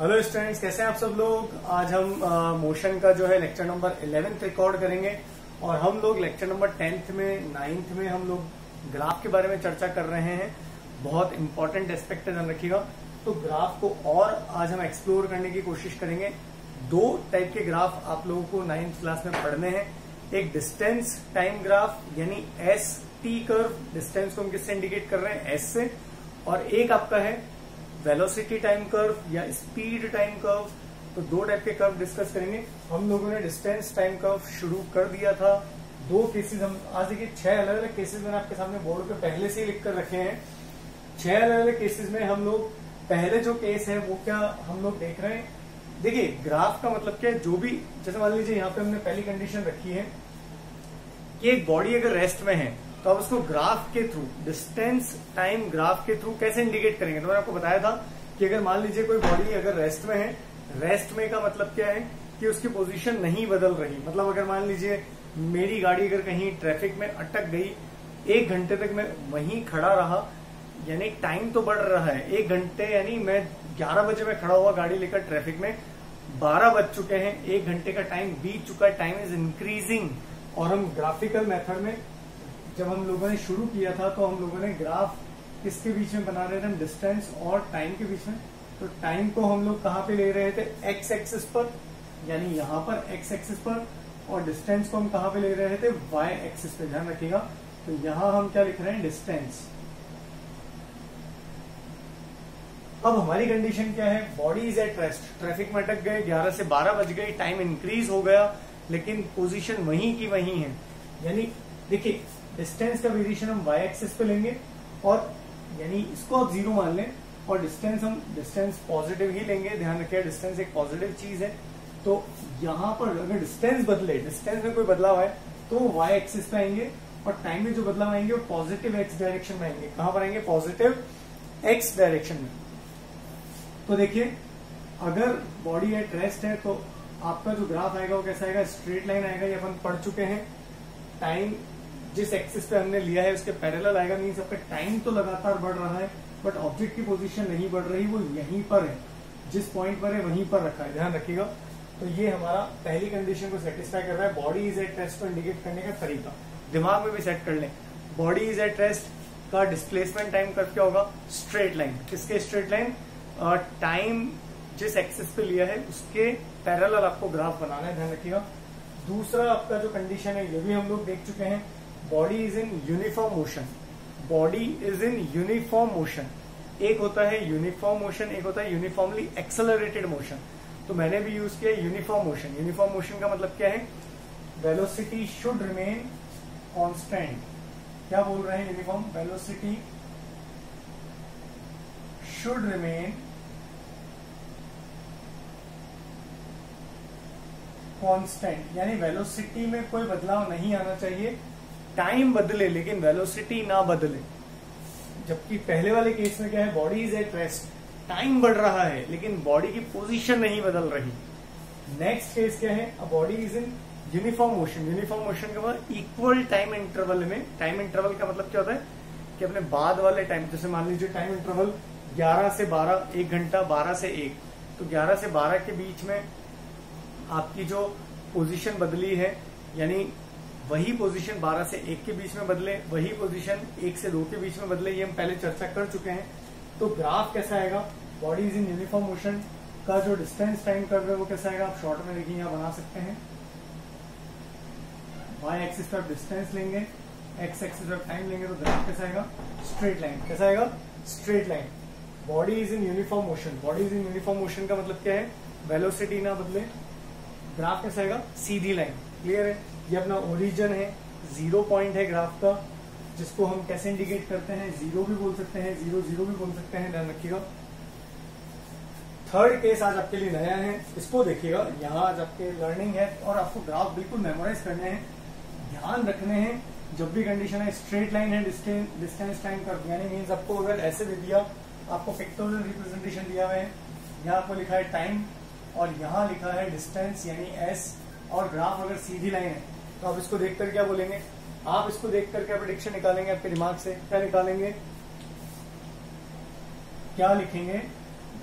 Hello students कैसे हैं आप सब लोग? आज हम मोशन का जो है लेक्चर नंबर 11th रिकॉर्ड करेंगे और हम लोग लेक्चर नंबर 10th में नाइन्थ में हम लोग ग्राफ के बारे में चर्चा कर रहे हैं। बहुत इंपॉर्टेंट एस्पेक्ट है, ध्यान रखिएगा। तो ग्राफ को और आज हम एक्सप्लोर करने की कोशिश करेंगे। दो टाइप के ग्राफ आप लोगों को नाइन्थ क्लास में पढ़ने हैं। एक डिस्टेंस टाइम ग्राफ यानी एस टी कर्व डिस्टेंस को हम किससे इंडिकेट कर रहे हैं? एस से। और एक आपका है वेलोसिटी टाइम कर्व या स्पीड टाइम कर्व तो दो टाइप के कर्व डिस्कस करेंगे। हम लोगों ने डिस्टेंस टाइम कर्व शुरू कर दिया था। दो केसेस हम, आज देखिए छह अलग अलग केसेस मैंने आपके सामने बोर्ड पे पहले से ही लिख कर रखे हैं। छह अलग अलग केसेस में हम लोग, पहले जो केस है वो क्या हम लोग देख रहे हैं? देखिए ग्राफ का मतलब क्या है? जो भी, जैसे मान लीजिए यहाँ पे हमने पहली कंडीशन रखी है। कि एक बॉडी अगर रेस्ट में है तो आप उसको ग्राफ के थ्रू डिस्टेंस टाइम ग्राफ के थ्रू कैसे इंडिकेट करेंगे? तो मैंने आपको बताया था कि अगर मान लीजिए कोई बॉडी अगर रेस्ट में है रेस्ट में का मतलब क्या है? कि उसकी पोजीशन नहीं बदल रही। मतलब अगर मान लीजिए मेरी गाड़ी अगर कहीं ट्रैफ़िक में अटक गई, एक घंटे तक मैं वहीं खड़ा रहा, यानी टाइम तो बढ़ रहा है। एक घंटे यानी मैं ग्यारह बजे में खड़ा हुआ गाड़ी लेकर ट्रैफ़िक में, बारह बज चुके हैं, एक घंटे का टाइम बीत चुका टाइम इज़ इंक्रीजिंग और हम ग्राफिकल मेथड में जब हम लोगों ने शुरू किया था तो हम लोगों ने ग्राफ किसके बीच में बना रहे थे? डिस्टेंस और टाइम के बीच में। तो टाइम को हम लोग कहाँ पे ले रहे थे? एक्स एक्सिस पर, यानी यहाँ पर एक्स एक्सिस पर, और डिस्टेंस को हम कहाँ पे ले रहे थे? वाई एक्सिस पे। ध्यान रखिएगा। तो यहाँ हम क्या लिख रहे हैं? डिस्टेंस। अब हमारी कंडीशन क्या है? Body is at rest traffic में अटक गए 11 से 12 बज गई टाइम इंक्रीज हो गया, लेकिन पोजीशन वहीं की वहीं है। यानी देखिए डिस्टेंस का वेरिएशन हम वाई एक्सिस पे लेंगे और यानी इसको आप ज़ीरो मान लें और डिस्टेंस हम डिस्टेंस पॉजिटिव ही लेंगे। ध्यान रखिए डिस्टेंस एक पॉजिटिव चीज़ है। तो यहाँ पर अगर डिस्टेंस बदले डिस्टेंस में कोई बदलाव है तो वाई एक्सिस पे आएँगे और टाइम में जो बदलाव आएँगे, वो पॉजिटिव एक्स डायरेक्शन में आएँगे। कहाँ पर आएँगे? पॉजिटिव एक्स डायरेक्शन में। तो देखिए, अगर बॉडी एट रेस्ट है तो आपका जो ग्राफ आएगा, वो कैसा आएगा? स्ट्रेट लाइन आएगा, ये अपन पढ़ चुके हैं। टाइम जिस एक्सिस पे हमने लिया है, उसके पैरेलल आएगा मीन आपका टाइम तो लगातार बढ़ रहा है बट ऑब्जेक्ट की पोजीशन नहीं बढ़ रही, वो यहीं पर है। जिस पॉइंट पर है, वहीं पर रखा है। ध्यान रखिएगा। तो ये हमारा पहली कंडीशन को सेटिस्फाई कर रहा है। बॉडी इज़ एट रेस्ट को इंडिकेट करने का तरीका। दिमाग में भी सेट कर लें। बॉडी इज़ एट रेस्ट का डिस्प्लेसमेंट टाइम कर क्या होगा? स्ट्रेट लाइन किसके स्ट्रेट लाइन टाइम जिस एक्सेस पे लिया है, उसके पैरेलल आपको ग्राफ बनाना है। ध्यान रखिएगा। दूसरा आपका जो कंडीशन है, ये भी हम लोग देख चुके हैं। Body is in uniform motion body is in uniform motion एक होता है यूनिफॉर्म मोशन एक होता है यूनिफॉर्मली एक्सेलरेटेड मोशन तो मैंने भी यूज़ किया यूनिफॉर्म मोशन यूनिफॉर्म मोशन का मतलब क्या है? वेलोसिटी शुड रिमेन कॉन्स्टेंट क्या बोल रहे हैं uniform velocity should remain constant यानी वेलोसिटी में कोई बदलाव नहीं आना चाहिए। टाइम बदले, लेकिन वेलोसिटी ना बदले। जबकि पहले वाले केस में क्या है? Body is at rest time बढ़ रहा है, लेकिन बॉडी की पोजीशन नहीं बदल रही। नेक्स्ट केस क्या है? A body is in uniform motion uniform motion के बाद इक्वल टाइम इंटरवल में टाइम इंटरवल का मतलब क्या होता है? कि अपने बाद वाले टाइम जैसे मान लीजिए टाइम इंटरवल 11 से 12 एक घंटा 12 से एक। तो 11 से 12 के बीच में आपकी जो पोजीशन बदली है, यानी वही पोजीशन 12 से 1 के बीच में बदले, वही पोजीशन 1 से 2 के बीच में बदले, ये हम पहले चर्चा कर चुके हैं। तो ग्राफ कैसा आएगा? Body is in uniform motion का जो डिस्टेंस टाइम कर रहे वो कैसा आएगा? आप शॉर्ट में देखिए यहाँ बना सकते हैं। वाई एक्सिस पर डिस्टेंस लेंगे एक्स एक्सिस पर टाइम लेंगे तो ग्राफ कैसा आएगा? स्ट्रेट लाइन कैसा आएगा? Straight line body is in uniform motion body is in uniform motion का मतलब क्या है? वेलोसिटी ना बदले. ग्राफ कैसा आएगा? सीधी लाइन क्लियर है? ये अपना ओरिजिन है ज़ीरो पॉइंट है ग्राफ का, जिसको हम कैसे इंडिकेट करते हैं ज़ीरो भी बोल सकते हैं ज़ीरो ज़ीरो भी बोल सकते हैं, ध्यान रखिएगा। थर्ड केस आज आपके लिए नया है, इसको देखिएगा। यहाँ आज आपके लर्निंग है और आपको ग्राफ बिल्कुल मेमोराइज करने हैं। ध्यान रखने हैं, जब भी कंडीशन है स्ट्रेट लाइन है डिस्टेंस टाइम कर यानी मीन्स आपको अगर ऐसे दे दिया, आपको पिक्टोरियल रिप्रेजेंटेशन दिया हुआ है। यहाँ आपको लिखा है टाइम और यहाँ लिखा है डिस्टेंस यानी एस और ग्राफ अगर सीधी लाइन है तो आप इसको देखकर क्या बोलेंगे? आप इसको देखकर क्या प्रडिक्शन निकालेंगे आपके दिमाग से? क्या निकालेंगे? क्या लिखेंगे?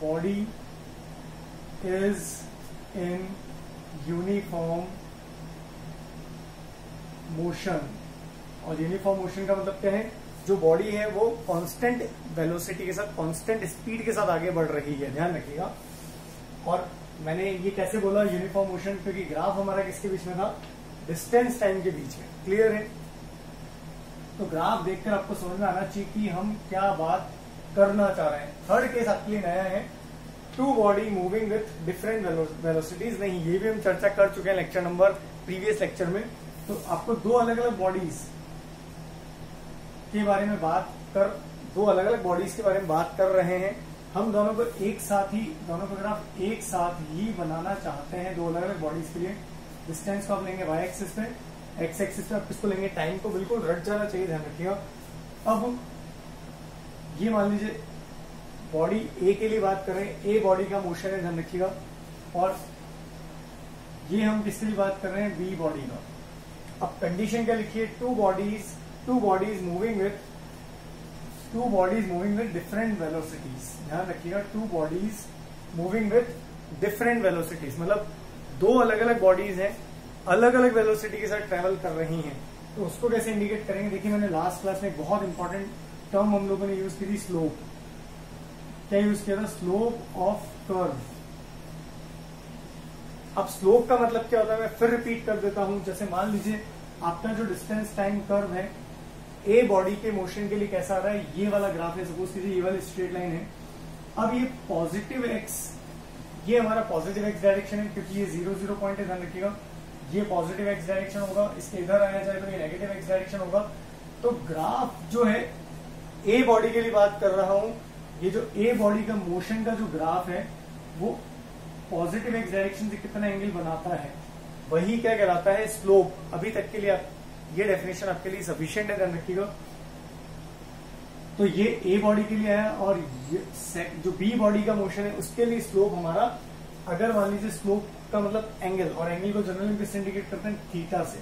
Body is in uniform motion और यूनिफॉर्म मोशन का मतलब क्या है? जो बॉडी है, वो कांस्टेंट वेलोसिटी के साथ कांस्टेंट स्पीड के साथ आगे बढ़ रही है। ध्यान रखिएगा। और मैंने ये कैसे बोला यूनिफॉर्म मोशन क्योंकि ग्राफ हमारा किसके बीच में था? डिस्टेंस टाइम के बीच में. क्लियर है? तो ग्राफ देखकर आपको समझ में आना चाहिए कि हम क्या बात करना चाह रहे हैं. थर्ड केस आपके लिए नया है. Two body moving with different velocities नहीं, ये भी हम चर्चा कर चुके हैं लेक्चर नंबर प्रीवियस लेक्चर में. तो आपको दो अलग अलग बॉडीज के बारे में बात कर, दो अलग अलग बॉडीज के बारे में बात कर रहे हैं. हम दोनों को एक साथ ही, दोनों को ग्राफ एक साथ ही बनाना चाहते हैं दो अलग अलग बॉडीज के लिए. डिस्टेंस को आप लेंगे वाई एक्सिस पे एक्स एक्सिस पे आप किसको लेंगे? टाइम को बिल्कुल रट जाना चाहिए, ध्यान रखिएगा। अब ये मान लीजिए बॉडी ए के लिए बात करें ए बॉडी का मोशन है, ध्यान रखिएगा। और ये हम किसके लिए बात कर रहे हैं? बी बॉडी का। अब कंडीशन क्या लिखिए? Two bodies two bodies moving with two bodies moving with different velocities ध्यान रखिएगा two bodies moving with different velocities मतलब दो अलग अलग बॉडीज हैं अलग अलग वेलोसिटी के साथ ट्रेवल कर रही हैं। तो उसको कैसे इंडिकेट करेंगे? देखिए, मैंने लास्ट क्लास में बहुत इंपॉर्टेंट टर्म हम लोगों ने यूज़ की थी स्लोप क्या यूज़ किया था? स्लोप ऑफ़ कर्व अब स्लोप का मतलब क्या होता है? मैं फिर रिपीट कर देता हूँ। जैसे मान लीजिए, आपका जो डिस्टेंस टाइम कर्व है ए बॉडी के मोशन के लिए कैसा आ रहा है? ये वाला ग्राफ है सपोज़ कीजिए ये वाली स्ट्रेट लाइन है। अब ये पॉजिटिव एक्स ये हमारा पॉजिटिव एक्स डायरेक्शन है, क्योंकि ये ज़ीरो ज़ीरो पॉइंट है, ध्यान रखिएगा। ये पॉजिटिव एक्स डायरेक्शन होगा, इसके इधर आया जाए तो ये नेगेटिव एक्स डायरेक्शन होगा। तो ग्राफ जो है ए बॉडी के लिए बात कर रहा हूँ। ये जो ए बॉडी का मोशन का जो ग्राफ है, वो पॉजिटिव एक्स डायरेक्शन से कितना एंगल बनाता है? वही क्या कहलाता है? स्लोप अभी तक के लिए आप, ये डेफिनेशन आपके लिए सफिशियंट है, ध्यान रखिएगा। तो ये ए बॉडी के लिए आया और जो बी बॉडी का मोशन है, उसके लिए स्लोप हमारा, अगर मान लीजिए स्लोप का मतलब एंगल और एंगल को जनरली किससे इंडिकेट करते हैं? थीटा से।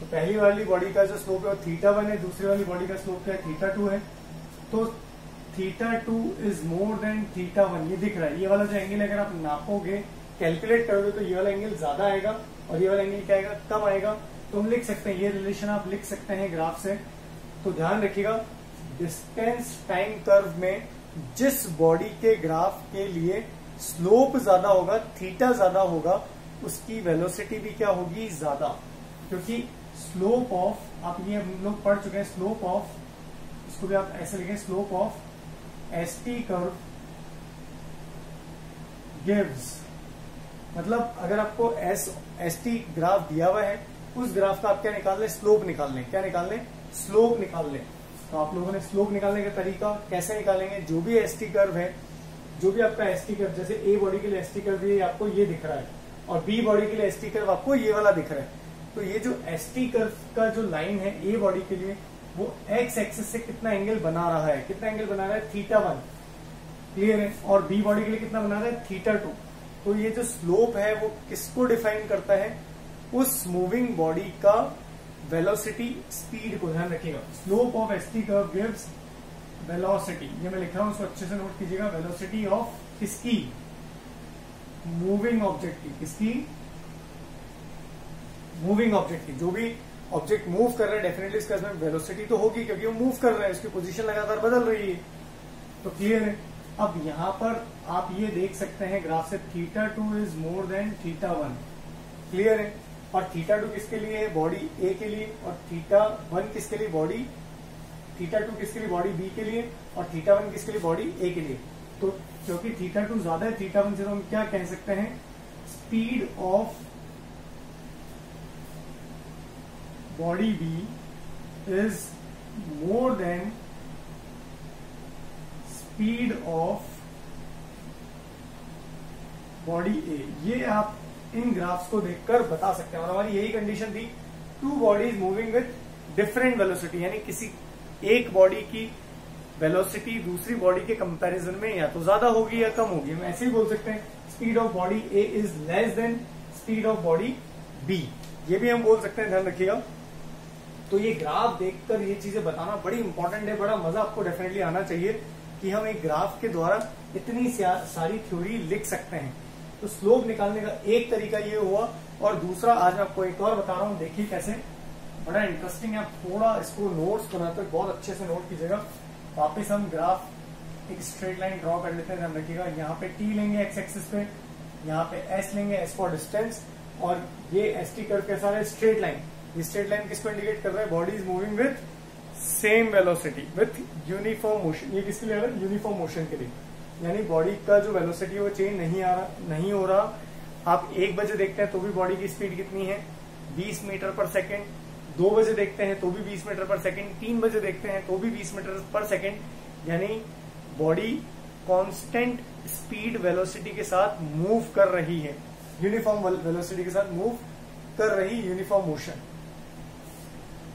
तो पहली वाली बॉडी का जो स्लोप है वो थीटा वन है, दूसरी वाली बॉडी का स्लोप क्या है? थीटा टू है। तो theta two is more than theta one ये दिख रहा है। ये वाला जो एंगल अगर आप नापोगे कैलकुलेट करोगे तो ये वाला एंगल ज़्यादा आएगा, और ये वाला एंगल क्या आएगा? कम आएगा। तो हम लिख सकते हैं, ये रिलेशन आप लिख सकते हैं ग्राफ से। तो ध्यान रखिएगा डिस्टेंस टाइम कर्व में जिस बॉडी के ग्राफ के लिए स्लोप ज़्यादा होगा थीटा ज़्यादा होगा, उसकी वेलोसिटी भी क्या होगी? ज़्यादा। क्योंकि स्लोप ऑफ़ आप ये हम लोग पढ़ चुके हैं स्लोप ऑफ़ इसको भी आप ऐसे लिखें slope of S T curve gives मतलब अगर आपको एस एस टी ग्राफ दिया हुआ है, उस ग्राफ का आप क्या निकाल लें? स्लोप निकाल लें। क्या निकाल लें? स्लोप निकाल लें। तो आप लोगों ने स्लोप निकालने का तरीका कैसे निकालेंगे? जो भी एस टी कर्व है, जो भी आपका एस टी कर्व जैसे ए बॉडी के लिए एस टी कर्व ये आपको ये दिख रहा है, और बी बॉडी के लिए एस टी कर्व आपको ये वाला दिख रहा है। तो ये जो एस टी कर्व का जो लाइन है ए बॉडी के लिए, वो एक्स एक्सिस से कितना एंगल बना रहा है? कितना एंगल बना रहा है? थीटा वन क्लियर है? और बी बॉडी के लिए कितना बना रहा है? थीटा टू तो ये जो स्लोप है, वो किसको डिफाइन करता है? उस मूविंग बॉडी का वेलोसिटी स्पीड को ध्यान रखिएगा। Slope of S T curve gives velocity ये मैं लिख रहा हूँ उसको अच्छे से नोट कीजिएगा। वेलोसिटी ऑफ़ किसकी? मूविंग ऑब्जेक्ट की। किसकी? मूविंग ऑब्जेक्ट की। जो भी ऑब्जेक्ट मूव कर रहा है डेफिनेटली इसका इसमें वेलोसिटी तो होगी, क्योंकि वो मूव कर रहा है उसकी पोजीशन लगातार बदल रही है। तो क्लियर है? अब यहाँ पर आप ये देख सकते हैं ग्राफ से theta two is more than theta one clear है? और थीटा टू किसके लिए? है बॉडी ए के लिए और थीटा वन किसके लिए? बॉडी थीटा टू किसके लिए? बॉडी बी के लिए और थीटा वन किसके लिए? बॉडी ए के लिए। तो क्योंकि थीटा टू ज़्यादा है थीटा वन से हम क्या कह सकते हैं? Speed of body B is more than speed of body A ये आप इन ग्राफ्स को देखकर बता सकते हैं। और हमारी यही कंडीशन थी two bodies moving with different velocity यानी किसी एक बॉडी की वेलोसिटी दूसरी बॉडी के कंपैरिजन में या तो ज़्यादा होगी या कम होगी। हम ऐसे ही बोल सकते हैं speed of body A is less than speed of body B ये भी हम बोल सकते हैं, ध्यान रखिएगा। तो ये ग्राफ देखकर ये चीज़ें बताना बड़ी इंपॉर्टेंट है, बड़ा मज़ा आपको डेफिनेटली आना चाहिए कि हम एक ग्राफ के द्वारा इतनी सारी थ्योरी लिख सकते हैं। तो स्लोप निकालने का एक तरीका ये हुआ, और दूसरा आज आपको एक और बता रहा हूँ, देखिए कैसे। बड़ा इंटरेस्टिंग है, आप थोड़ा इसको नोट्स बनाते बहुत अच्छे से नोट कीजिएगा। वापिस हम ग्राफ एक स्ट्रेट लाइन ड्रॉ कर लेते हैं, ध्यान रखिएगा। यहाँ पे टी लेंगे एक्स एक्सिस पे, यहाँ पे एस लेंगे एस फॉर डिस्टेंस और ये एस टी कर कैसा है स्ट्रेट लाइन ये स्ट्रेट लाइन किसको इंडिकेट कर रहा है? Body is moving with same velocity with uniform motion ये किसके लिए यूनिफॉर्म मोशन के लिए। यानी बॉडी का जो वेलोसिटी वो चेंज नहीं आ रहा, नहीं हो रहा। आप एक बजे देखते हैं तो भी बॉडी की स्पीड कितनी है? 20 मीटर पर सेकेंड दो बजे देखते हैं तो भी 20 मीटर पर सेकेंड तीन बजे देखते हैं तो भी 20 मीटर पर सेकेंड यानी बॉडी कांस्टेंट स्पीड वेलोसिटी के साथ मूव कर रही है। यूनिफॉर्म वेलोसिटी के साथ मूव कर रही यूनिफॉर्म मोशन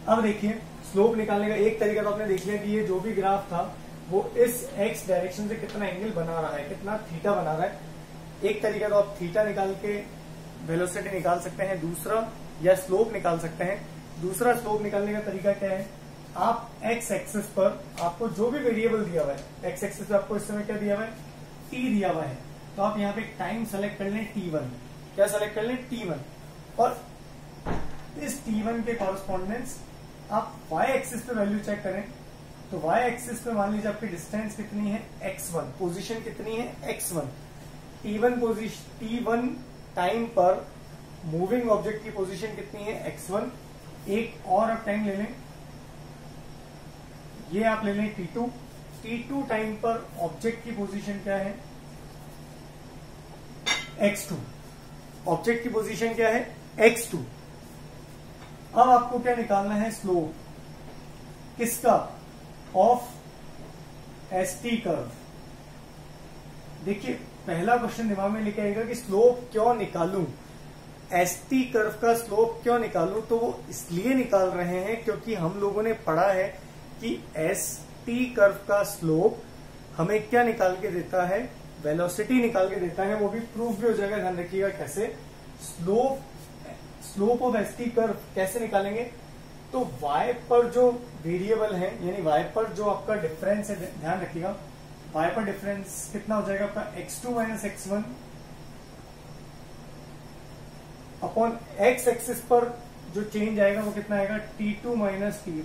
अब देखिए स्लोप निकालने का एक तरीका तो आपने देख लिया कि ये जो भी ग्राफ था वो इस एक्स डायरेक्शन से कितना एंगल बना रहा है, कितना थीटा बना रहा है। एक तरीका तो आप थीटा निकाल के वेलोसिटी निकाल सकते हैं, दूसरा या स्लोप निकाल सकते हैं। दूसरा स्लोप निकालने का तरीका क्या है? आप एक्स एक्सेस पर आपको जो भी वेरिएबल दिया हुआ है एक्स एक्सेस पर आपको इस समय क्या दिया हुआ है? टी दिया हुआ है। तो आप यहाँ पे टाइम सेलेक्ट कर लें टी वन क्या सेलेक्ट कर लें? टी वन और इस टी वन के कॉरेस्पॉन्डेंस आप वाई एक्सिस पे वैल्यू चेक करें। तो वाई एक्सिस पे मान लीजिए आपकी डिस्टेंस कितनी है? एक्स वन पोजिशन कितनी है? X one T one position T one time पर मूविंग ऑब्जेक्ट की पोजीशन कितनी है? एक्स वन एक और आप टाइम ले लें। ये आप ले लें T two T two time पर ऑब्जेक्ट की पोजीशन क्या है? एक्स टू ऑब्जेक्ट की पोजीशन क्या है? एक्स टू अब आपको क्या निकालना है? स्लोप किसका? ऑफ़ एस टी कर्व देखिए, पहला क्वेश्चन दिमाग में लिखा आएगा कि स्लोप क्यों निकालू? एस टी कर्व का स्लोप क्यों निकालू? तो वो इसलिए निकाल रहे हैं क्योंकि हम लोगों ने पढ़ा है कि एस टी कर्व का स्लोप हमें क्या निकाल के देता है? वेलोसिटी निकाल के देता है, वो भी प्रूफ भी हो जाएगा, ध्यान रखिएगा कैसे। Slope slope of S T curve कैसे निकालेंगे? तो y पर जो वेरिएबल है, यानी y पर जो आपका डिफरेंस है, ध्यान रखिएगा, y पर डिफरेंस कितना हो जाएगा आपका? x2 two minus X one upon X axis पर जो चेंज आएगा वो कितना आएगा? t2 टू माइनस टी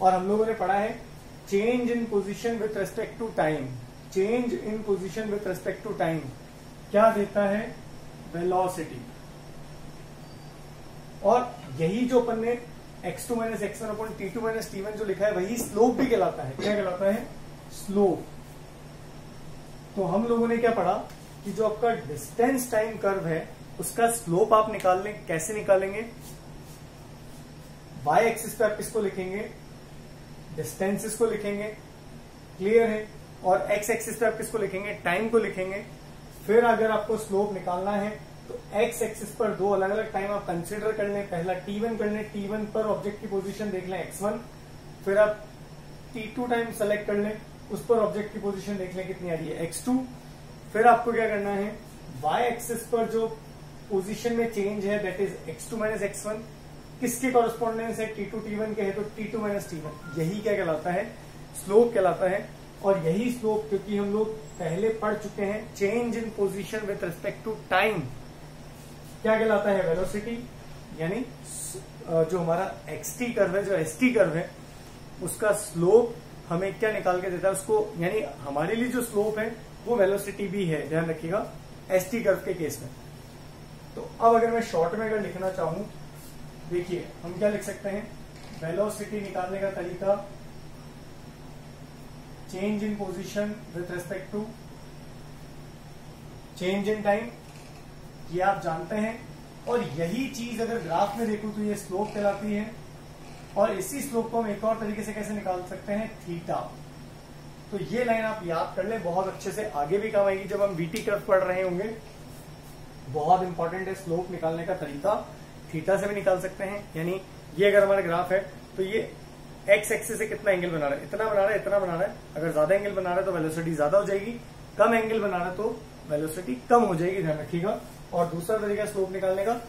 और हम लोगों ने पढ़ा है change in position with respect to time change in position with respect to time क्या देता है? वेलोसिटी और यही जो अपन ने X two minus X one upon T two minus T one जो लिखा है, वही स्लोप भी कहलाता है। क्या कहलाता है? स्लोप तो हम लोगों ने क्या पढ़ा कि जो आपका डिस्टेंस टाइम कर्व है, उसका स्लोप आप निकाल लें, कैसे निकालेंगे? वाई एक्सिस पे आप किसको लिखेंगे? डिस्टेंसेस को लिखेंगे। क्लियर है? और एक्स एक्सिस पे आप किसको लिखेंगे? टाइम को लिखेंगे। फिर अगर आपको स्लोप निकालना है एक्स एक्सिस पर दो अलग अलग टाइम आप कंसिडर कर लें। पहला टी वन कर लें। टी वन पर ऑब्जेक्ट की पोजीशन देख लें एक्स वन फिर आप टी टू टाइम सेलेक्ट कर लें। उस पर ऑब्जेक्ट की पोजीशन देख लें कितनी आ रही है। एक्स टू फिर आपको क्या करना है? वाई एक्सिस पर जो पोजीशन में चेंज है that is X two minus X one किसके कॉरेस्पॉन्डेंस है? टी टू टी वन के है तो T two minus T one यही क्या कहलाता है? स्लोप कहलाता है। और यही स्लोप क्योंकि हम लोग पहले पढ़ चुके हैं change in position with respect to time क्या कहलाता है वेलोसिटी यानी जो हमारा एक्स टी कर्व है, जो एस टी कर्व है, उसका स्लोप हमें क्या निकाल के देता है? उसको, यानी हमारे लिए जो स्लोप है, वो वेलोसिटी भी है। ध्यान रखिएगा एस टी कर्व के केस में। तो अब अगर मैं शॉर्ट में अगर लिखना चाहूँ, देखिए, हम क्या लिख सकते हैं? वेलोसिटी निकालने का तरीका change in position with respect to change in time ये आप जानते हैं। और यही चीज़ अगर ग्राफ में देखूँ तो ये स्लोप कहलाती है। और इसी स्लोप को हम एक और तरीके से कैसे निकाल सकते हैं? थीटा। तो ये लाइन आप याद कर ले, बहुत अच्छे से आगे भी काम आएगी। जब हम बीटी कर्व पढ़ रहे होंगे, बहुत इंपॉर्टेंट है स्लोप निकालने का तरीका। थीटा से भी निकाल सकते हैं। यानी ये अगर हमारा ग्राफ है तो ये एक्स एक्सिस से कितना एंगल बना रहा है? इतना बना रहा है, इतना बना रहा है। अगर ज़्यादा एंगल बना रहा है तो वेलोसिटी ज़्यादा हो जाएगी। कम एंगल बना रहा है तो वेलोसिटी कम हो जाएगी ध्यान रखिएगा। और दूसरा तरीका स्लोप निकालने का।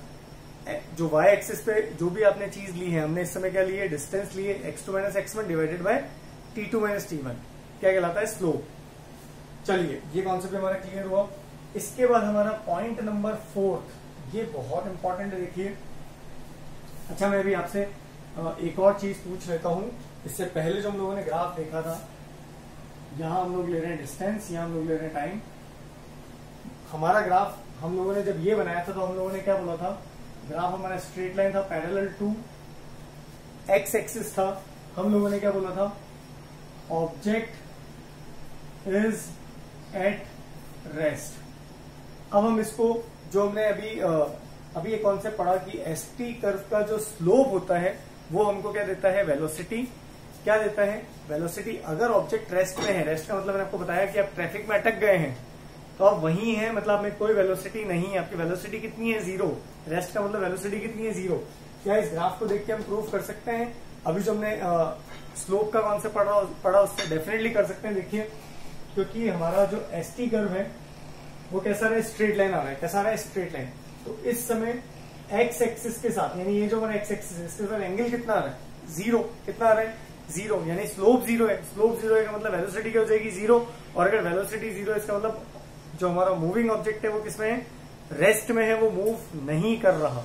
जो वाई एक्सिस पे जो भी आपने चीज़ ली है, हमने इस समय क्या ली है? डिस्टेंस लिए X two minus X one divided by T two minus T one क्या कहलाता है? स्लोप चलिए, ये कॉन्सेप्ट हमारा क्लियर हुआ। इसके बाद हमारा पॉइंट नंबर फोर्थ ये बहुत इंपॉर्टेंट है, देखिए। अच्छा मैं अभी आपसे एक और चीज़ पूछ लेता हूँ। इससे पहले जो हम लोगों ने ग्राफ देखा था, यहाँ हम लोग ले रहे हैं डिस्टेंस यहाँ हम लोग ले रहे हैं टाइम हमारा ग्राफ हम लोगों ने जब ये बनाया था तो हम लोगों ने क्या बोला था? ग्राफ हमारा स्ट्रेट लाइन था पैरेलल टू एक्स एक्सिस था। हम लोगों ने क्या बोला था? ऑब्जेक्ट इज़ एट रेस्ट अब हम इसको, जो हमने अभी अभी एक कॉन्सेप्ट पढ़ा कि एस टी कर्व का जो स्लोप होता है, वो हमको क्या देता है? वेलोसिटी क्या देता है? वेलोसिटी अगर ऑब्जेक्ट रेस्ट में है रेस्ट का मतलब मैंने आपको बताया कि आप ट्रैफ़िक में अटक गए हैं तो आप वहीं है मतलब में कोई वेलोसिटी नहीं है आपकी वेलोसिटी कितनी है? ज़ीरो रेस्ट का मतलब वेलोसिटी कितनी है? ज़ीरो क्या इस ग्राफ को देख के हम प्रूव कर सकते हैं? अभी जो हमने स्लोप का कॉन्सेप्ट पढ़ा पढ़ा, उससे डेफिनेटली कर सकते हैं। देखिए, क्योंकि हमारा जो एस टी कर्व है, वो कैसा रहा है? स्ट्रेट लाइन आ रहा है। कैसा रहा है? स्ट्रेट लाइन तो इस समय एक्स एक्सिस के साथ, यानी ये जो हमारा एक्स एक्सिस इसके साथ एंगल कितना आ रहा है? ज़ीरो कितना आ रहा है? ज़ीरो यानी स्लोप ज़ीरो है। स्लोप ज़ीरो है का मतलब वेलोसिटी क्या हो जाएगी? ज़ीरो और अगर वेलोसिटी ज़ीरो इसका मतलब जो हमारा मूविंग ऑब्जेक्ट है वो किसमें है? रेस्ट में है, वो मूव नहीं कर रहा।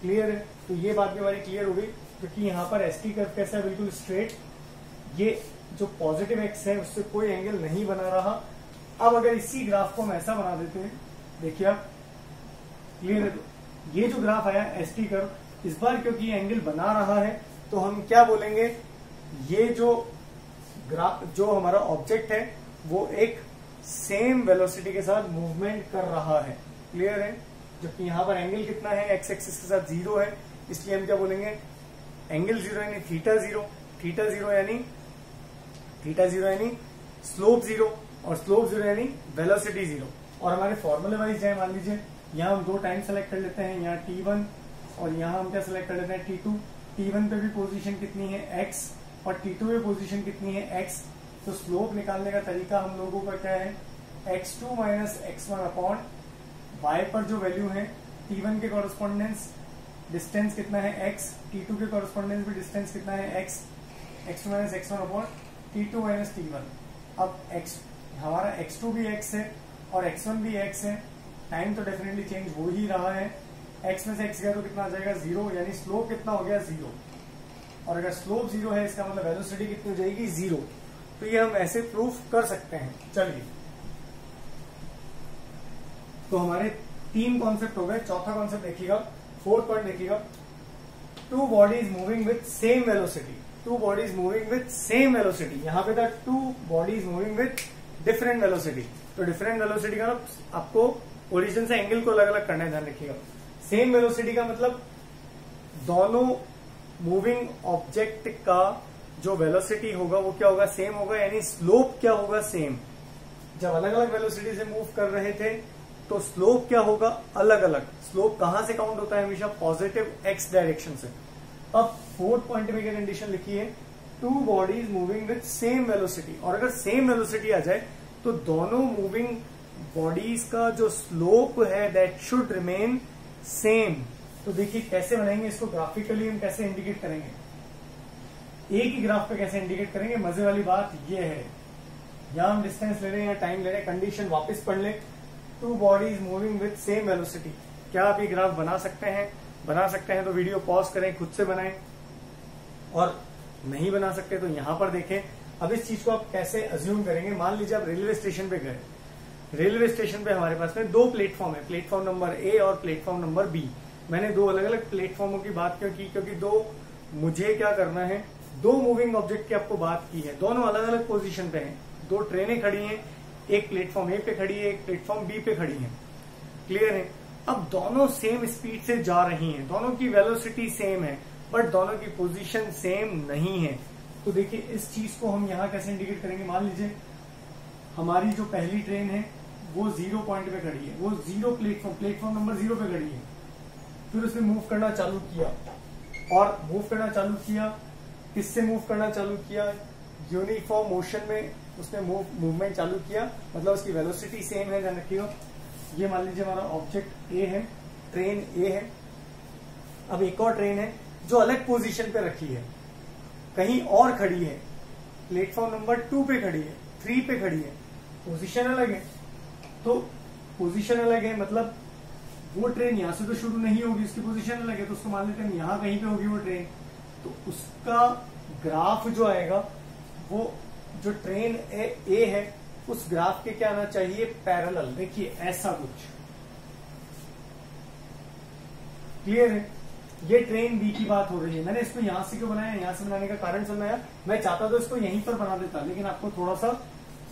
क्लियर है? तो ये बात भी हमारी क्लियर हो गई, क्योंकि यहाँ पर एस टी कर्व कैसा है? बिल्कुल स्ट्रेट ये जो पॉजिटिव एक्स है, उससे कोई एंगल नहीं बना रहा। अब अगर इसी ग्राफ को हम ऐसा बना देते हैं, देखिए आप। क्लियर है? तो ये जो ग्राफ आया एस टी कर्व इस बार क्योंकि ये एंगल बना रहा है तो हम क्या बोलेंगे? ये जो ग्राफ जो हमारा ऑब्जेक्ट है, वो एक सेम वेलोसिटी के साथ मूवमेंट कर रहा है। क्लियर है? जबकि यहाँ पर एंगल कितना है? एक्स एक्सिस के साथ ज़ीरो है। इसलिए हम क्या बोलेंगे? एंगल ज़ीरो यानी थीटा ज़ीरो थीटा ज़ीरो यानी थीटा ज़ीरो यानी स्लोप ज़ीरो और स्लोप ज़ीरो यानी वेलोसिटी ज़ीरो और हमारे फॉर्मूले वाइज जाए, मान लीजिए, यहाँ हम दो टाइम सेलेक्ट कर लेते हैं। यहाँ टी वन और यहाँ हम क्या सेलेक्ट कर लेते हैं? टी टू टी वन पे भी पोजिशन कितनी है? एक्स और टी टू पे पोजिशन कितनी है? एक्स तो स्लोप निकालने का तरीका हम लोगों का क्या है? X two minus X one upon Y पर जो वैल्यू है टी वन के कॉरेस्पॉन्डेंस डिस्टेंस कितना है एक्स टी टू के कॉरेस्पॉन्डेंस भी डिस्टेंस कितना है X X two minus X one upon T two minus T one अब एक्स हमारा एक्स टू भी एक्स है और एक्स वन भी एक्स है. टाइम तो डेफिनेटली चेंज हो ही रहा है. एक्स में से एक्स गया तो कितना आ जाएगा? ज़ीरो यानी स्लोप कितना हो गया? ज़ीरो और अगर स्लोप ज़ीरो है, इसका मतलब वेलोसिटी कितनी हो जाएगी? ज़ीरो तो ये हम ऐसे प्रूफ कर सकते हैं। चलिए। तो हमारे तीन कॉन्सेप्ट हो गए। चौथा कॉन्सेप्ट देखिएगा फोर्थ पॉइंट देखिएगा। Two bodies moving with same velocity two bodies moving with same velocity यहाँ पे था two bodies moving with different velocity तो डिफरेंट वेलोसिटी का आपको ओरिजिन से एंगल को अलग अलग करना है, ध्यान रखिएगा। सेम वेलोसिटी का मतलब दोनों मूविंग ऑब्जेक्ट का जो वेलोसिटी होगा वो क्या होगा? सेम होगा, यानी स्लोप क्या होगा? सेम जब अलग अलग वेलोसिटी से मूव कर रहे थे तो स्लोप क्या होगा? अलग अलग स्लोप कहाँ से काउंट होता है हमेशा? पॉजिटिव एक्स डायरेक्शन से. अब फोर्थ पॉइंट में क्या कंडीशन लिखी है? Two bodies moving with same velocity और अगर सेम वेलोसिटी आ जाए तो दोनों मूविंग बॉडीज का जो स्लोप है दैट शुड रिमेन सेम तो देखिए कैसे बनाएँगे इसको? ग्राफिकली हम कैसे इंडिकेट करेंगे? एक ही ग्राफ पे कैसे इंडिकेट करेंगे? मज़े वाली बात ये है। या हम डिस्टेंस ले रहे हैं या टाइम ले रहे हैं कंडीशन वापस पढ़ ले। Two bodies moving with same velocity क्या आप ये ग्राफ बना सकते हैं? बना सकते हैं तो वीडियो पॉज करें, खुद से बनाएँ। और नहीं बना सकते तो यहाँ पर देखें। अब इस चीज़ को आप कैसे अज्यूम करेंगे? मान लीजिए आप रेलवे स्टेशन पे गए। रेलवे स्टेशन पे हमारे पास में दो प्लेटफॉर्म है। प्लेटफॉर्म नंबर ए और प्लेटफॉर्म नंबर बी मैंने दो अलग अलग प्लेटफॉर्मों की बात क्यों की? क्योंकि दो मुझे क्या करना है? दो मूविंग ऑब्जेक्ट की आपको बात की है। दोनों अलग अलग पोजीशन पे हैं। दो ट्रेनें खड़ी हैं, एक प्लेटफॉर्म ए पे खड़ी है, एक प्लेटफॉर्म बी पे खड़ी है। क्लियर है? अब दोनों सेम स्पीड से जा रही हैं। दोनों की वेलोसिटी सेम है बट दोनों की पोजीशन सेम नहीं है। तो देखिए, इस चीज़ को हम यहाँ कैसे इंडिकेट करेंगे? मान लीजिए, हमारी जो पहली ट्रेन है, वो ज़ीरो पॉइंट पे खड़ी है। वो zero platform platform number zero पे खड़ी है। फिर उसने मूव करना चालू किया। और मूव करना चालू किया किससे मूव करना चालू किया? यूनिफॉर्म मोशन में उसने मूव मूवमेंट चालू किया। मतलब उसकी वेलोसिटी सेम है, ध्यान रखिएगा ये मान लीजिए हमारा ऑब्जेक्ट ए है ट्रेन ए है। अब एक और ट्रेन है, जो अलग पोजीशन पे रखी है। कहीं और खड़ी है। प्लेटफॉर्म नंबर टू पे खड़ी है थ्री पे खड़ी है। पोजीशन अलग है। तो पोजीशन अलग है मतलब वो ट्रेन यहाँ से तो शुरू नहीं होगी, उसकी पोजीशन अलग है। तो उसको मान लेते हैं यहाँ कहीं पे होगी वो ट्रेन तो उसका ग्राफ जो आएगा वो जो ट्रेन ए, ए है उस ग्राफ के क्या आना चाहिए? पैरेलल। देखिए ऐसा कुछ। क्लियर है? ये ट्रेन बी की बात हो रही है। मैंने इसको यहाँ से क्यों बनाया? यहाँ से बनाने का कारण समझाया। मैं चाहता तो इसको यहीं पर बना देता लेकिन आपको थोड़ा सा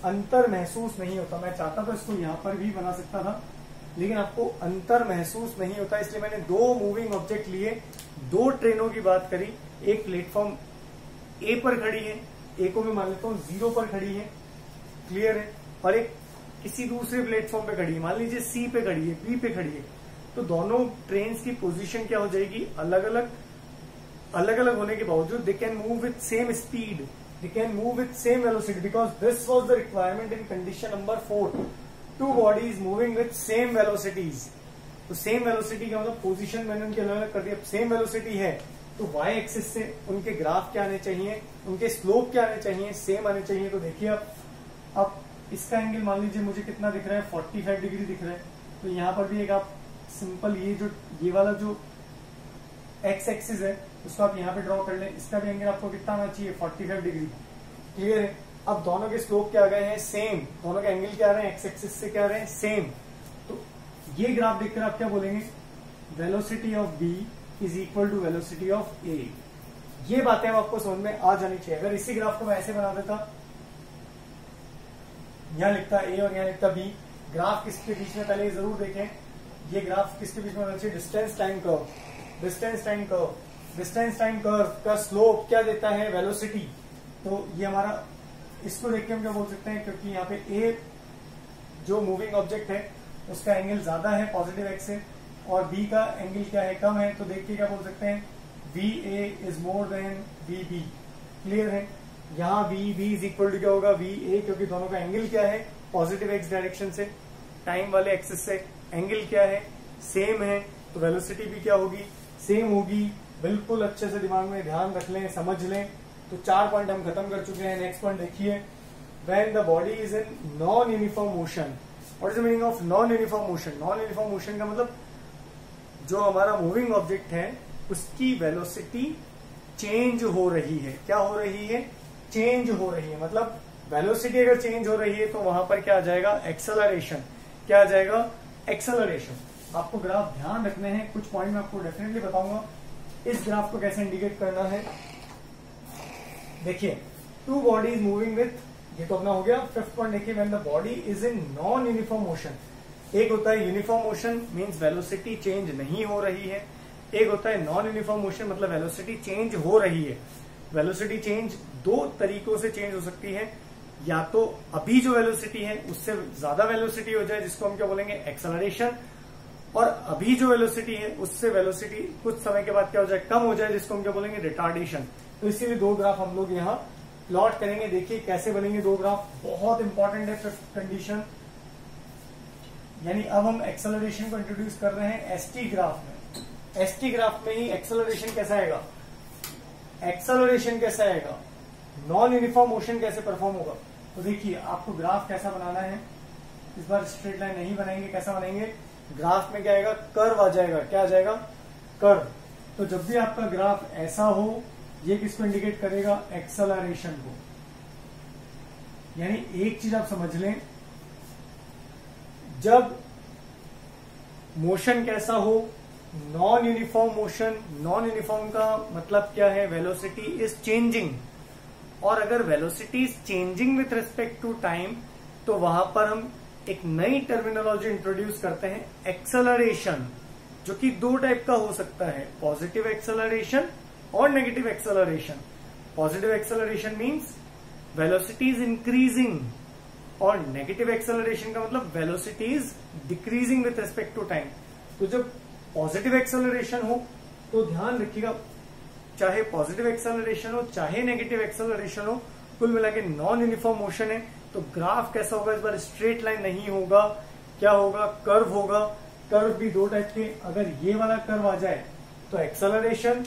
अंतर महसूस नहीं होता। मैं चाहता तो इसको यहाँ पर भी बना सकता था। लेकिन आपको अंतर महसूस नहीं होता, इसलिए मैंने दो मूविंग ऑब्जेक्ट लिए, दो ट्रेनों की बात करी। एक प्लेटफॉर्म ए पर खड़ी है ए को मैं मान लेता हूँ ज़ीरो पर खड़ी है क्लियर है, और एक किसी दूसरे प्लेटफॉर्म पे खड़ी है। मान लीजिए सी पे खड़ी है बी पे खड़ी है तो दोनों ट्रेन की पोजीशन क्या हो जाएगी? अलग अलग अलग अलग होने के बावजूद they can move with same speed they can move with same velocity because this was the requirement in condition number four two bodies moving with same velocities तो सेम वेलोसिटी का मतलब पोजिशन मैंने उनकी अलग अलग कर दिया सेम वेलोसिटी है तो वाई एक्सिस से उनके ग्राफ क्या आने चाहिए, उनके स्लोप क्या आने चाहिए सेम आने चाहिए। तो देखिए अब अब इसका एंगल मान लीजिए मुझे कितना दिख रहा है 45 डिग्री दिख रहा है। तो यहाँ पर भी एक आप सिंपल ये जो, ये वाला जो एक्स एक्सिस है, उसको आप यहाँ पे ड्रॉ कर लें। इसका भी एंगल आपको कितना आना चाहिए 45 डिग्री क्लियर है? अब दोनों के स्लोप क्या गए हैं? सेम दोनों के एंगल क्या रहे हैं? एक्स एक्सिस से क्या रहे हैं? सेम तो ये ग्राफ देखकर आप क्या बोलेंगे? Velocity of B is equal to velocity of A ये बातें आपको समझ में आ जानी चाहिए। अगर इसी ग्राफ को मैं ऐसे बना देता, यहाँ लिखता ए और यहाँ लिखता बी ग्राफ किसके बीच में पहले ज़रूर देखें। ये ग्राफ किसके बीच में होना चाहिए? Distance time curve distance time curve distance time curve का स्लोप क्या देता है? वेलोसिटी तो ये हमारा इसको देख के हम क्या बोल सकते हैं, क्योंकि यहाँ पे ए जो मूविंग ऑब्जेक्ट है, उसका एंगल ज़्यादा है पॉजिटिव एक्स से और बी का एंगल क्या है, कम है तो देख के क्या बोल सकते हैं V A is more than V B clear है? यहाँ V B is equal to क्या होगा वी ए क्योंकि दोनों का एंगल क्या है पॉजिटिव एक्स डायरेक्शन से टाइम वाले एक्सेस से एंगल क्या है सेम है तो वेलोसिटी भी क्या होगी सेम होगी, बिल्कुल अच्छे से दिमाग में ध्यान रख लें, समझ लें तो चार पॉइंट हम खत्म कर चुके हैं नेक्स्ट पॉइंट देखिए। When the body is in non uniform motion what is the meaning of non uniform motion non uniform motion का मतलब जो हमारा मूविंग ऑब्जेक्ट है, उसकी वेलोसिटी चेंज हो रही है। क्या हो रही है? चेंज हो रही है। मतलब वेलोसिटी अगर चेंज हो रही है तो वहाँ पर क्या आ जाएगा? एक्सेलरेशन क्या आ जाएगा? एक्सेलरेशन आपको ग्राफ ध्यान रखने हैं। कुछ पॉइंट मैं आपको डेफिनेटली बताऊँगा। इस ग्राफ को कैसे इंडिकेट करना है? देखिए two body is moving with ये तो अपना हो गया। फिफ्थ पॉइंट देखिए when the body is in non uniform motion एक होता है uniform motion means velocity change नहीं हो रही है। एक होता है नॉन यूनिफॉर्म मोशन मतलब वेलोसिटी चेंज हो रही है। वेलोसिटी चेंज दो तरीकों से चेंज हो सकती है। या तो अभी जो वेलोसिटी है, उससे ज़्यादा वेलोसिटी हो जाए, जिसको हम क्या बोलेंगे? एक्सलरेशन और अभी जो वेलोसिटी है, उससे वेलोसिटी कुछ समय के बाद क्या हो जाए? कम हो जाए, जिसको हम क्या बोलेंगे? रिटार्डेशन तो इसीलिए दो ग्राफ हम लोग यहाँ प्लॉट करेंगे, देखिए कैसे बनेंगे दो ग्राफ। बहुत इंपॉर्टेंट है फिफ्थ कंडीशन यानी अब हम एक्सेलरेशन को इंट्रोड्यूस कर रहे हैं एसटी ग्राफ में। एसटी ग्राफ में ही एक्सेलरेशन कैसा आएगा? एक्सेलरेशन कैसा आएगा? नॉन यूनिफॉर्म मोशन कैसे परफॉर्म होगा? तो देखिए, आपको ग्राफ कैसा बनाना है। इस बार स्ट्रेट लाइन नहीं बनाएँगे, कैसा बनाएँगे? ग्राफ में क्या आएगा? कर्व आ जाएगा। क्या आ जाएगा? कर्व तो जब भी आपका ग्राफ ऐसा हो ये किसको इंडिकेट करेगा? एक्सलरेशन को। यानी एक चीज़ आप समझ लें, जब मोशन कैसा हो non uniform motion non uniform का मतलब क्या है? वेलोसिटी इज़ चेंजिंग और अगर velocity is changing with respect to time तो वहाँ पर हम एक नई टर्मिनोलॉजी इंट्रोड्यूस करते हैं एक्सलरेशन जो कि दो टाइप का हो सकता है पॉजिटिव एक्सलरेशन और negative acceleration positive acceleration means velocity is increasing और नेगेटिव एक्सेलरेशन का मतलब velocity is decreasing with respect to time तो जब पॉजिटिव एक्सेलरेशन हो तो ध्यान रखिएगा, चाहे पॉजिटिव एक्सेलरेशन हो, चाहे नेगेटिव एक्सेलरेशन हो, कुल मिला के नॉन यूनिफॉर्म मोशन है तो ग्राफ कैसा होगा? इस बार स्ट्रेट लाइन नहीं होगा। क्या होगा? कर्व होगा। कर्व भी दो टाइप के। अगर ये वाला कर्व आ जाए तो एक्सेलरेशन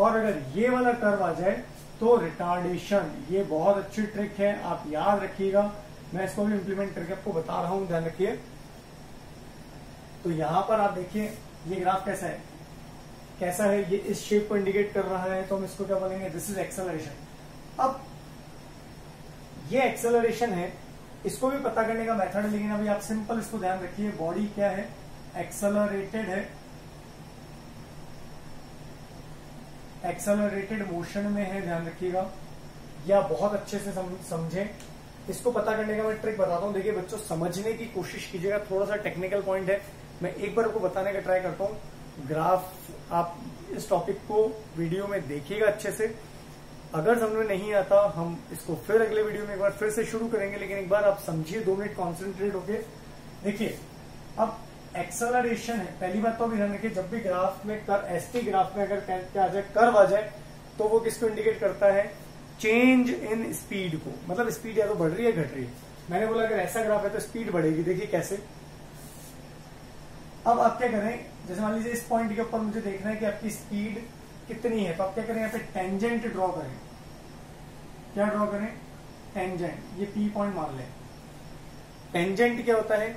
और अगर ये वाला कर्व आ जाए तो रिटार्डेशन ये बहुत अच्छी ट्रिक है, आप याद रखिएगा। मैं इसको भी इंप्लीमेंट करके आपको बता रहा हूँ, ध्यान रखिए। तो यहाँ पर आप देखिए, ये ग्राफ कैसा है? कैसा है? ये इस शेप को इंडिकेट कर रहा है तो हम इसको क्या बोलेंगे? दिस इज़ एक्सेलरेशन अब ये एक्सेलरेशन है, इसको भी पता करने का मेथड लेकिन अभी आप सिंपल इसको ध्यान रखिए बॉडी क्या है? एक्सेलरेटेड है। एक्सेलरेटेड मोशन में है, ध्यान रखिएगा। या बहुत अच्छे से समझे। इसको पता करने का मैं ट्रिक बताता हूँ। देखिए बच्चों, समझने की कोशिश कीजिएगा। थोड़ा सा टेक्निकल पॉइंट है। मैं एक बार आपको बताने का ट्राई करता हूँ। ग्राफ आप इस टॉपिक को वीडियो में देखिएगा अच्छे से। अगर समझ में नहीं आता, हम इसको फिर अगले वीडियो में एक बार फिर से शुरू करेंगे। लेकिन एक बार आप समझिए, दो मिनट कॉन्सेंट्रेट होके। देखिए, अब एक्सलरेशन है। पहली बात तो अभी ध्यान रखिए, जब भी ग्राफ में कर एस ग्राफ में अगर क्या आ जाए कर्व आ जाए तो वो किसको इंडिकेट करता है? चेंज इन स्पीड को। मतलब स्पीड या तो बढ़ रही है घट रही है। मैंने बोला, अगर ऐसा ग्राफ है तो स्पीड बढ़ेगी। देखिए कैसे। अब आप क्या करें? जैसे मान लीजिए इस पॉइंट के ऊपर मुझे देखना है कि आपकी स्पीड कितनी है। तो आप क्या करें? यहाँ पे टेंजेंट ड्रॉ करें। क्या ड्रॉ करें? टेंजेंट ये पी पॉइंट मान लें। टेंजेंट क्या होता है?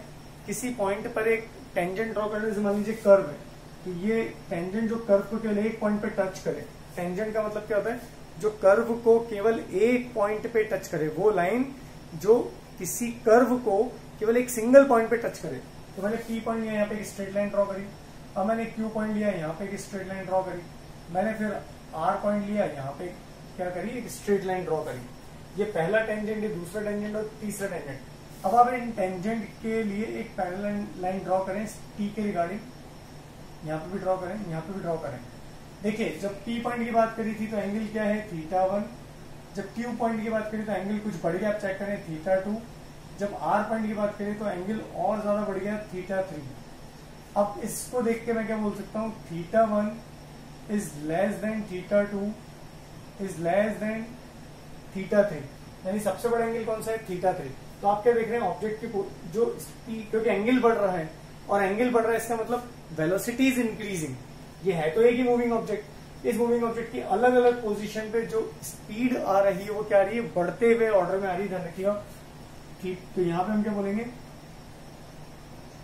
किसी पॉइंट पर एक टेंजेंट ड्रॉ करने से मान लीजिए कर्व है तो ये टेंजेंट जो कर्व को केवल एक पॉइंट पे टच करे। टेंजेंट का मतलब क्या होता है? जो कर्व को केवल एक पॉइंट पे टच करे, वो लाइन जो किसी कर्व को केवल एक सिंगल पॉइंट पे टच करे। तो मैंने पी पॉइंट लिया, यहाँ पे एक स्ट्रेट लाइन ड्रॉ करी। अब मैंने क्यू पॉइंट लिया, यहाँ पे एक स्ट्रेट लाइन ड्रॉ करी। मैंने फिर आर पॉइंट लिया, यहाँ पे क्या करी? एक स्ट्रेट लाइन ड्रॉ करी। ये पहला टेंजेंट है दूसरा टेंजेंट और तीसरा टेंजेंट अब आप इन टेंजेंट के लिए एक पैरल लाइन ड्रॉ करें टी के रिगार्डिंग यहाँ पे भी ड्रॉ करें, यहाँ पे भी ड्रॉ करें. देखिए, जब पी पॉइंट की बात करी थी तो एंगल क्या है? थीटा वन जब क्यू पॉइंट की बात करी तो एंगल कुछ बढ़ गया, आप चेक करें थीटा टू जब आर पॉइंट की बात करें तो एंगल और ज़्यादा बढ़ गया थीटा थ्री अब इसको देख के मैं क्या बोल सकता हूँ? Theta one is less than theta two is less than theta three यानी सबसे बड़ा एंगल कौन सा है? थीटा थ्री तो आप क्या देख रहे हैं? ऑब्जेक्ट की जो स्पीड क्योंकि एंगल बढ़ रहा है, और एंगल बढ़ रहा है, इसका मतलब वेलोसिटी इज़ इंक्रीजिंग ये है तो एक ही मूविंग ऑब्जेक्ट इस मूविंग ऑब्जेक्ट की अलग अलग पोजीशन पे जो स्पीड आ रही है, वो क्या आ रही है? बढ़ते हुए ऑर्डर में आ रही है रखिएगा। ठीक तो यहाँ पे हम क्या बोलेंगे?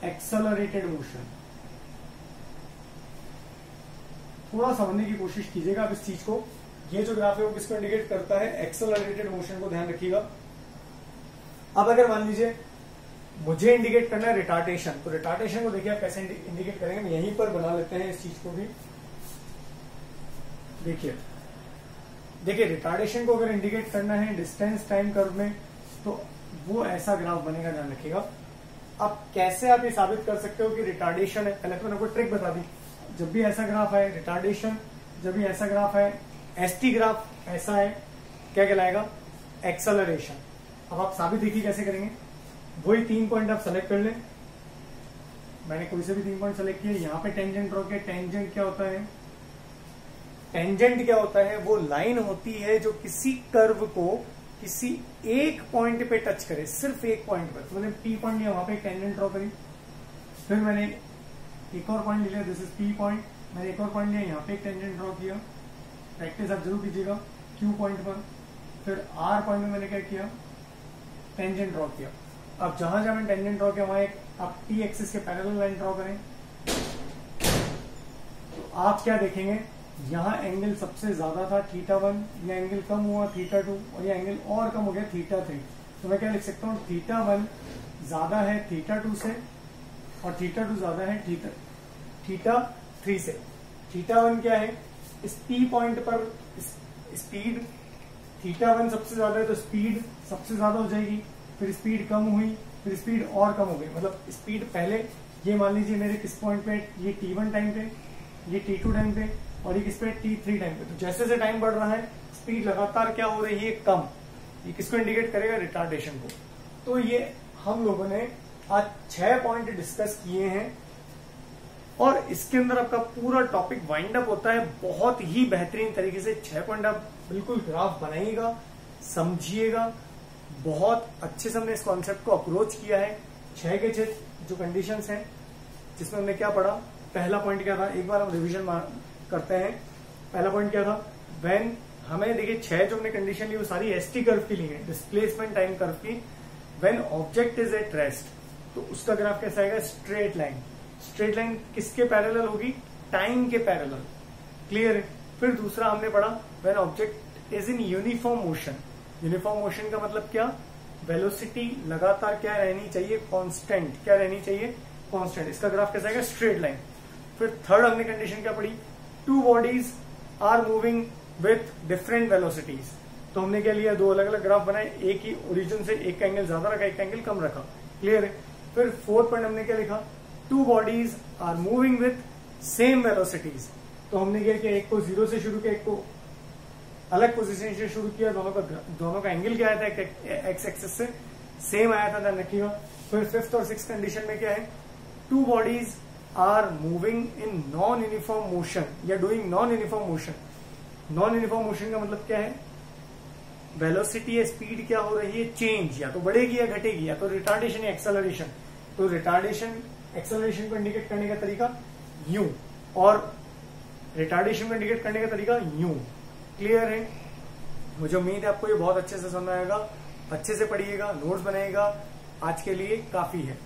एक्सलरेटेड मोशन थोड़ा समझने की कोशिश कीजिएगा आप इस चीज़ को। ये जो ग्राफ है, वो किसको इंडिकेट करता है? एक्सलरेटेड मोशन को ध्यान रखिएगा। अब अगर मान लीजिए मुझे इंडिकेट करना है रिटार्टेशन तो रिटार्टेशन को देखिए आप कैसे इंडिकेट करेंगे यहीं पर बना लेते हैं इस चीज़ को भी। देखिए देखिए रिटार्डेशन को अगर इंडिकेट करना है डिस्टेंस टाइम कर्व में तो वो ऐसा ग्राफ बनेगा, ध्यान रखिएगा। अब कैसे आप ये साबित कर सकते हो कि रिटार्डेशन है? पहले तो मैंने आपको ट्रिक बता दी। जब भी ऐसा ग्राफ है रिटार्डेशन जब भी ऐसा ग्राफ है एस ग्राफ ऐसा है, क्या कहलाएगा? एक्सलरेशन अब आप साबित देखिए कैसे करेंगे। वही तीन पॉइंट आप सेलेक्ट कर लें। मैंने कोई से भी तीन पॉइंट सेलेक्ट किया, यहाँ पे टेंजेंट ड्रॉ किया। टेंजेंट क्या होता है? टेंजेंट क्या होता है? वो लाइन होती है जो किसी कर्व को किसी एक पॉइंट पे टच करे। सिर्फ़ एक पॉइंट पर तो मैंने पी पॉइंट लिया, वहाँ पे टेंजेंट ड्रॉ करी। फिर मैंने एक और पॉइंट लिया दिस इज़ पी पॉइंट मैंने एक और पॉइंट लिया, यहाँ पे एक टेंजेंट ड्रॉ किया। प्रैक्टिस आप ज़रूर कीजिएगा क्यू पॉइंट पर। फिर आर पॉइंट में मैंने क्या किया? टेंजेंट ड्रॉ किया। अब जहाँ जहाँ मैंने टेंजेंट ड्रॉ किया, वहाँ एक आप टी एक्सिस के पैरेलल लाइन ड्रॉ करें। तो आप क्या देखेंगे? यहाँ एंगल सबसे ज़्यादा था थीटा वन ये एंगल कम हुआ थीटा टू और ये एंगल और कम हो गया थीटा थ्री तो मैं क्या लिख सकता हूँ? थीटा वन ज़्यादा है थीटा टू से, और थीटा टू ज़्यादा है थीटा थीटा थ्री से। थीटा वन क्या है? इस पी पॉइंट पर स्पीड थीटा वन सबसे ज़्यादा है तो स्पीड सबसे ज़्यादा हो जाएगी, फिर स्पीड कम हुई, फिर स्पीड और कम हो गई। मतलब स्पीड पहले, ये मान लीजिए मेरे किस पॉइंट पे ये टी वन टाइम पे, ये टी टू टाइम पे, और ये किस पे टी थ्री टाइम पे। तो जैसे जैसे टाइम बढ़ रहा है, स्पीड लगातार क्या हो रही है? कम। ये किसको इंडिकेट करेगा? रिटार्डेशन को। तो ये हम लोगों ने आज छह पॉइंट डिस्कस किए हैं, और इसके अंदर आपका पूरा टॉपिक वाइंड अप होता है। बहुत ही बेहतरीन तरीके से छह पॉइंट आप बिल्कुल ग्राफ बनाइएगा, समझिएगा। बहुत अच्छे से हमने इस कॉन्सेप्ट को अप्रोच किया है। छह के छह जो कंडीशंस हैं, जिसमें हमने क्या पढ़ा? पहला पॉइंट क्या था? एक बार हम रिवीजन करते हैं। पहला पॉइंट क्या था? वेन हमें, देखिए, छह जो हमने कंडीशन ली, वो सारी एस टी कर्व की ली है डिस्प्लेसमेंट टाइम कर्व की। When object is at rest तो उसका ग्राफ कैसा आएगा? स्ट्रेट लाइन स्ट्रेट लाइन किसके पैरेलल होगी? टाइम के पैरेलल क्लियर है? फिर दूसरा हमने पढ़ा when object is in uniform motion uniform motion का मतलब क्या? वेलोसिटी लगातार क्या रहनी चाहिए? कांस्टेंट क्या रहनी चाहिए? कांस्टेंट इसका ग्राफ कैसा आएगा? स्ट्रेट लाइन फिर थर्ड हमने कंडीशन क्या पढ़ी? Two bodies are moving with different velocities तो हमने क्या लिया? दो अलग अलग ग्राफ बनाए। एक ही ओरिजिन से एक एंगल ज़्यादा रखा, एक एंगल कम रखा. क्लियर है? फिर फोर्थ पॉइंट हमने क्या लिखा? Two bodies are moving with same velocities तो हमने क्या किया? एक को ज़ीरो से शुरू किया, एक को अलग पोजीशन से शुरू किया, दोनों का दोनों का एंगल क्या आया था एक्स एक्सेस से? सेम आया था रखिएगा फिर फिफ्थ और सिक्स कंडीशन में क्या है? Two bodies are moving in non uniform motion या doing non uniform motion non uniform motion का मतलब क्या है? वेलोसिटी या स्पीड क्या हो रही है? चेंज या तो बढ़ेगी या घटेगी, या तो रिटार्डेशन या एक्सेलरेशन तो रिटार्डेशन एक्सेलरेशन को इंडिकेट करने का तरीका यू और रिटार्डेशन को इंडिकेट करने का तरीका यू क्लियर है। मुझे उम्मीद है आपको ये बहुत अच्छे से समझ आएगा, अच्छे से पढ़िएगा नोट्स बनाएगा आज के लिए काफ़ी है।